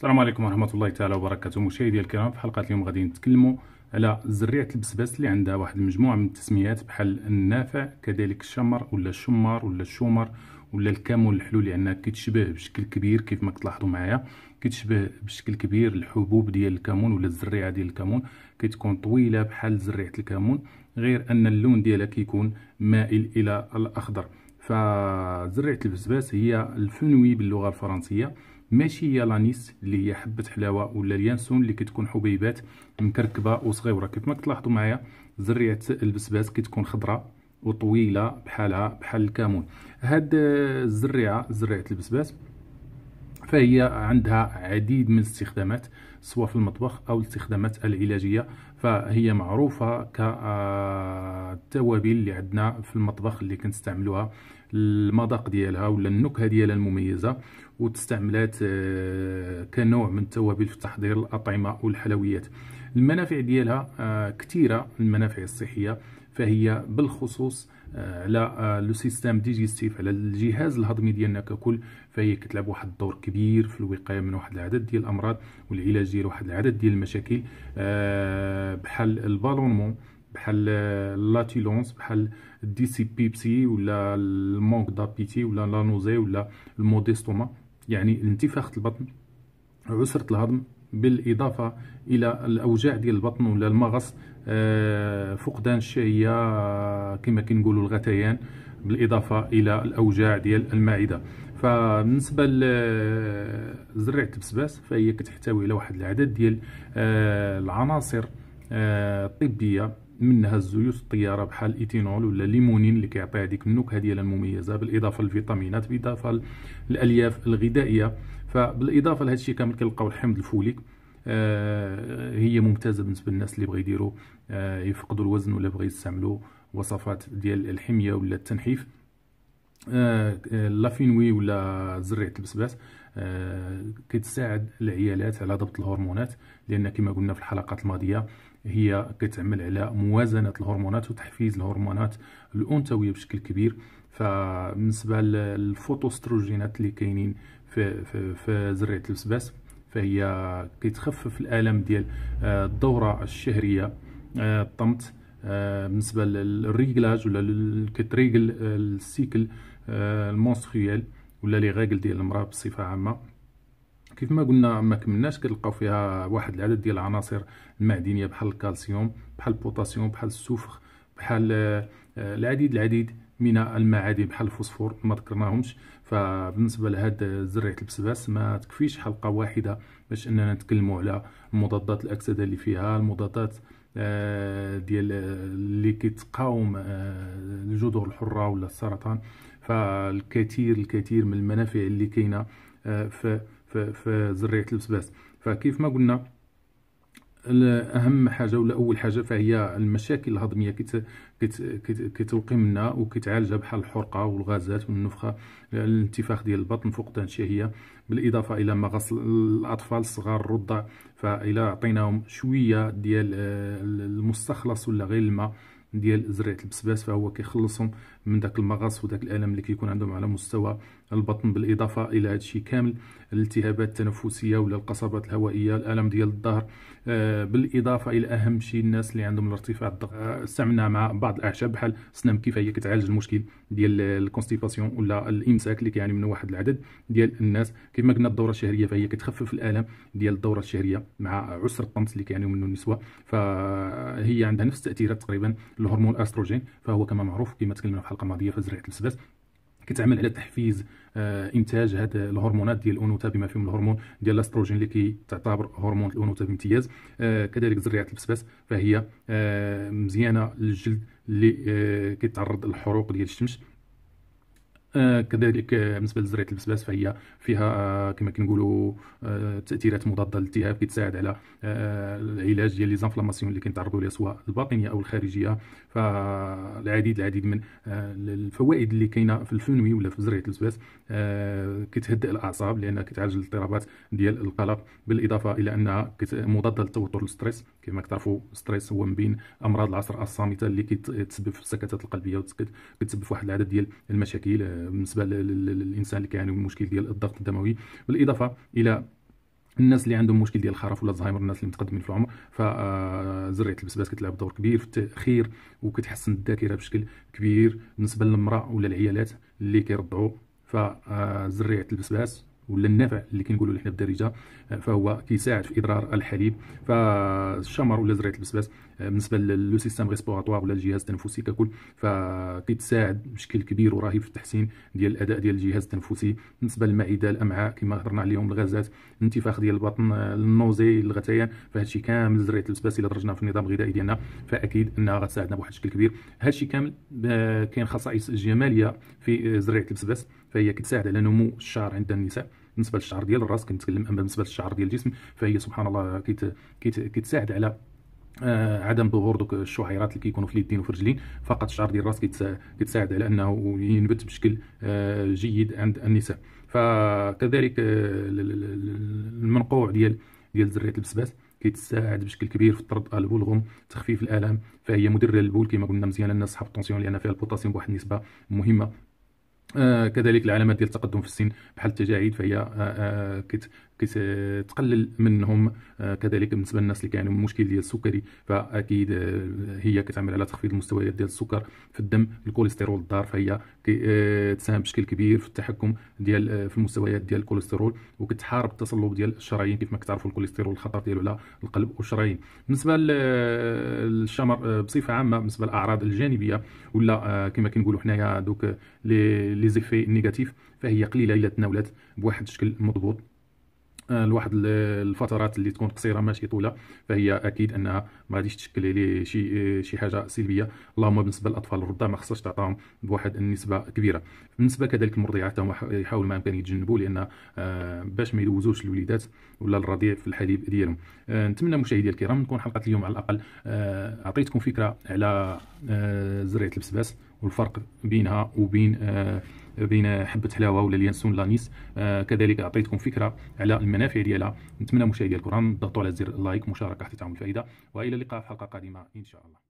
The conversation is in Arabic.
السلام عليكم ورحمة الله تعالى وبركاته. مشاهدي الكرام في حلقة اليوم غادي نتكلموا على زريعة البسباس اللي عندها واحد المجموعة من التسميات بحال النافع كذلك الشمر ولا الشمار ولا الشومر ولا الكامون الحلو لأن كيتشبه بشكل كبير كيف ما كتلاحظوا معايا كيتشبه بشكل كبير الحبوب ديال الكمون ولا الزريعة ديال الكمون. كتكون طويلة بحال زريعة الكمون غير أن اللون ديالها كيكون مائل إلى الأخضر. فزريعة البسباس هي الفنوي باللغة الفرنسية. ماشي هي لانيس اللي هي حبه حلاوة ولا اليانسون اللي كتكون حبيبات مكركبة وصغيرة. كيف ما كتلاحظوا معايا زريعه البسباس كتكون خضراء وطويلة بحالها بحال الكمون هاد الزريعة زريعة البسباس فهي عندها عديد من الاستخدامات سواء في المطبخ أو الاستخدامات العلاجية. فهي معروفة كالتوابل اللي عندنا في المطبخ اللي كنستعملوها المذاق ديالها ولا النكهة ديالها المميزة وتستعملات آه، كنوع من التوابل في تحضير الأطعمة والحلويات. المنافع ديالها آه، كثيرة المنافع الصحية فهي بالخصوص آه، على le système digestif على الجهاز الهضمي ديالنا ككل فهي كتلعب واحد الدور كبير في الوقاية من واحد العدد ديال الأمراض والعلاج ديال واحد العدد ديال المشاكل بحال ال ballonnement. بحال la flatulence بحال ال dyspepsie ولا ال manque d'appétit ولا la nausée ولا ال maux d'estomac. يعني الانتفاخ البطن عسرة الهضم بالإضافة إلى الأوجاع ديال البطن ولا المغص آه، فقدان الشهية كما كنقولوا الغثيان بالإضافة إلى الأوجاع ديال المعدة. فبالنسبة لزريعة البسباس فهي كتحتوي على واحد العدد ديال آه، العناصر الطبية آه، منها الزيوت الطيارة بحال الأنيثول ولا الليمونين اللي كيعطي هذيك النكهه ديالها المميزة بالإضافة للفيتامينات بالإضافة للألياف الغذائية. فبالإضافة لهذا الشيء كامل كنلقاو الحمض الفوليك. آه هي ممتازة بالنسبة للناس اللي بغا يديروا آه يفقدوا الوزن ولا بغا يستعملوا وصفات ديال الحمية ولا التنحيف. le fenouil ولا زريعه البسباس آه كتساعد العيالات على ضبط الهرمونات لأن كما قلنا في الحلقات الماضية هي كتعمل على موازنة الهرمونات وتحفيز الهرمونات الأنثوية بشكل كبير. فبالنسبة للفوتوستروجينات اللي كاينين في في, في زريعه البسباس فهي كتخفف الألم ديال آه، الدورة الشهرية آه، آه، بالنسبة للريغلاج ولا كتريغل السيكل ال menstruel ولا les règles ديال المرأة بصفة عامة. كيف ما قلنا ما كملناش كتلقاو فيها واحد العدد ديال العناصر المعدنية بحال الكالسيوم بحال البوتاسيوم بحال السفر بحال آه، العديد العديد من المعادن بحال الفوسفور ما ذكرناهمش. فبالنسبة لهاد زريعه البسباس ما تكفيش حلقة واحدة باش أننا نتكلموا على مضادات الأكسدة اللي فيها المضادات آه، ديال اللي كتقاوم آه، الجذور الحرة ولا السرطان. فالكثير الكثير من المنافع اللي كاينة في في, في زريعه البسباس فكيف ما قلنا اهم حاجة ولا أول حاجة فهي المشاكل الهضمية كت كت كتوقي منها وكتعالجها بحال الحرقة والغازات والنفخة الانتفاخ ديال البطن فقدان الشهية بالإضافة إلى مغص الأطفال الصغار الرضع فإلا عطيناهم شوية ديال آه، المستخلص ولا غير الماء ديال زريعة البسباس فهو كيخلصهم من داك المغص وداك الألم اللي كيكون عندهم على مستوى البطن بالإضافة إلى هذا الشيء كامل الالتهابات التنفسية ولا القصبات الهوائية الألم ديال الظهر. آه بالإضافة إلى أهم شيء الناس اللي عندهم الارتفاع الضغط. آه استعملناها مع بعض الأعشاب بحال سنا مكي فهي كتعالج المشكل ديال ال constipation ولا الإمساك اللي كيعاني منه واحد العدد ديال الناس. كما قلنا الدورة الشهرية فهي كتخفف الألم ديال الدورة الشهرية مع عسر الطمث اللي كيعانيو منه النسوة. فهي عندها نفس التاثيرات تقريبا الهرمون الأستروجين فهو كما معروف كما تكلمنا في الحلقة الماضيه في زريعه البسباس كتعمل على تحفيز آه إنتاج هاد الهرمونات ديال الأنوثة بما فيهم الهرمون ديال الأستروجين اللي كيعتبر هرمون الأنوثة بامتياز. آه كذلك زريعه البسباس فهي آه مزيانة للجلد اللي كيتعرض للحروق ديال الشمس. كذلك آه بالنسبة لزريعه البسباس فهي فيها آه كما كنقولوا آه تأثيرات مضادة للالتهاب كتساعد على آه العلاج ديال les inflammations اللي كنتعرضوا لها سواء الباطنية أو الخارجية. فالعديد العديد من آه الفوائد اللي كاينة في ال fenouil ولا في زريعه البسباس آه كتهدئ الأعصاب لانها كتعالج الاضطرابات ديال القلق بالإضافة إلى أنها مضادة للتوتر ال stress. كما كتعرفوا ال stress هو من بين أمراض العصر الصامتة اللي كتسبب في السكتات القلبية وكتسبب في واحد العدد ديال المشاكل بالنسبة للإنسان اللي كيعاني من مشكل ديال الضغط الدموي بالإضافة إلى الناس اللي عندهم مشكل ديال الخرف ولا الزهايمر الناس اللي متقدمين في العمر فزريعه البسباس كتلعب دور كبير في التأخير وكتحسن الذاكرة بشكل كبير بالنسبة للمرأة ولا العيالات اللي كيرضعوا فزريعه البسباس ولا النفع اللي كنقولوا حنا بالدارجة فهو كيساعد في إدرار الحليب. فالشمر ولا زريعه البسباس بالنسبة ل le système respiratoire ولا الجهاز التنفسي ككل فكيتساعد بشكل كبير ورهيب في التحسين ديال الأداء ديال الجهاز التنفسي. بالنسبة للمعده الأمعاء كما هضرنا عليهم الغازات الانتفاخ ديال البطن ال nausée الغثيان فهاد الشيء كامل زريعه البسباس إلا درجنا في النظام الغذائي ديالنا فأكيد أنها غتساعدنا بواحد الشكل كبير. هاد الشيء كامل آه، كاين خصائص جمالية في زريعه البسباس فهي كتساعد على نمو الشعر عند النساء. بالنسبة للشعر ديال الراس كنتكلم أما بالنسبة للشعر ديال الجسم فهي سبحان الله كيت كيت كتساعد على آه عدم ظهور دوك الشعيرات اللي كيكونوا في اليدين وفي الرجلين. فقط الشعر ديال الراس كيتساعد على أنه ينبت بشكل آه جيد عند النساء. فكذلك آه المنقوع ديال ديال زريعة البسباس كيتساعد بشكل كبير في طرد البلغم تخفيف الآلام. فهي مدره للبول كما قلنا مزيان الناس صحاب ال tension لأن فيها البوتاسيوم بواحد النسبة مهمة. آه كذلك العلامات ديال التقدم في السن بحال التجاعيد فهي آه آه كتقلل منهم آه كذلك بالنسبة للناس اللي كانوا مشكل ديال السكري. فأكيد آه هي كتعمل على تخفيض المستويات ديال السكر في الدم الكوليسترول الضار فهي آه تساهم بشكل كبير في التحكم ديال آه في المستويات ديال الكوليسترول وكتحارب التصلب ديال الشرايين كيف ما كتعرفوا الكوليسترول الخطر ديالو على القلب والشرايين. بالنسبة للشمر آه بصفة عامة بالنسبة للأعراض الجانبية ولا آه كما كنقولوا حنايا دوك les les effets négatifs فهي قليلة إلا تناولت بواحد الشكل مضبوط. آه، لواحد الفترات اللي تكون قصيرة ماشي طويله فهي أكيد أنها ما غاديش تشكل لي شي شي حاجة سلبية. اللهم بالنسبة للأطفال الرضع ما خصهاش تعطاهم بواحد النسبة كبيرة. بالنسبة كذلك المرضعات هم يحاول ما امكن يتجنبوا لأن آه، باش ما يدوزوش الوليدات ولا الرضيع في الحليب ديالهم. آه، نتمنى مشاهدي الكرام نكون حلقة اليوم على الأقل أعطيتكم فكرة على زريعه البسباس والفرق بينها وبين بين حبة حلاوة ولا اليانسون l'anis. آه كذلك أعطيتكم فكرة على المنافع ديالها. نتمنى مشاهدي الكرام ضغطوا على زر ال like مشاركة حتى تعم الفائدة. وإلى اللقاء في حلقة قادمة إن شاء الله.